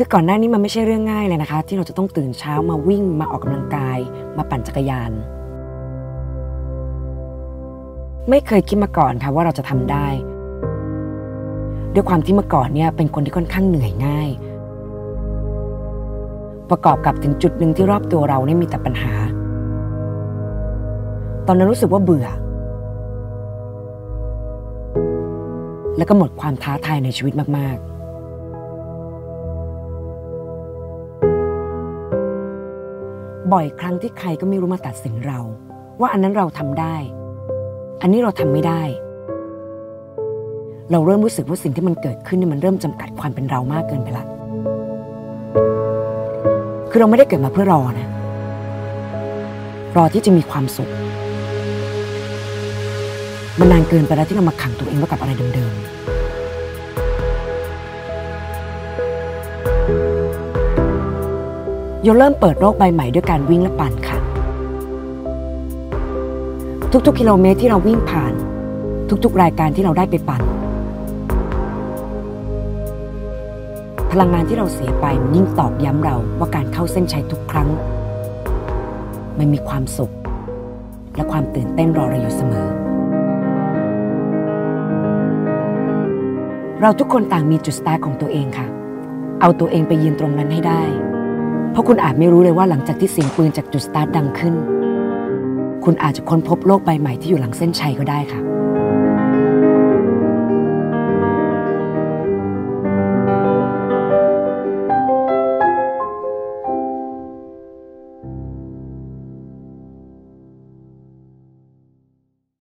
คือก่อนหน้านี้มันไม่ใช่เรื่องง่ายเลยนะคะ ที่เราจะต้องตื่นเช้ามาวิ่งมาออกกำลังกาย มาปั่นจักรยาน ไม่เคยคิดมาก่อนค่ะว่าเราจะทำได้ ด้วยความที่เมื่อก่อนเนี่ยเป็นคนที่ค่อนข้างเหนื่อยง่าย ประกอบกับถึงจุดหนึ่งที่รอบตัวเราเนี่ยมีแต่ปัญหา ตอนนั้นรู้สึกว่าเบื่อ แล้วก็หมดความท้าทายในชีวิตมากๆ บ่อยครั้งที่ใครก็ไม่รู้มาตัดสินเรา ว่าอันนั้นเราทำได้ อันนี้เราทำไม่ได้ เราเริ่มรู้สึกว่าสิ่งที่มันเกิดขึ้นเนี่ยมันเริ่มจำกัดความเป็นเรามากเกินไปละคือเราไม่ได้เกิดมาเพื่อรอนะ รอที่จะมีความสุขมันนานเกินไปแล้วที่เรามาขังตัวเองไว้กับอะไรเดิมๆ โยเริ่มเปิดโลกใบใหม่ด้วยการวิ่งและปั่นค่ะ ทุกๆ กิโลเมตรที่เราวิ่งผ่าน ทุกๆ รายการที่เราได้ไปปั่น พลังงานที่เราเสียไปมันยิ่งตอกย้ำเราว่าการเข้าเส้นชัยทุกครั้ง มันมีความสุข และความตื่นเต้นรอเราอยู่เสมอ เราทุกคนต่างมีจุดสตาร์ของตัวเองค่ะ เอาตัวเองไปยืนตรงนั้นให้ได้ เพราะคุณอาจไม่รู้เลยว่าหลังจากที่เสียงปืนจากจุดสตาร์ทดังขึ้น คุณอาจจะค้นพบโลกใบใหม่ที่อยู่หลังเส้นชัยก็ได้ค่ะ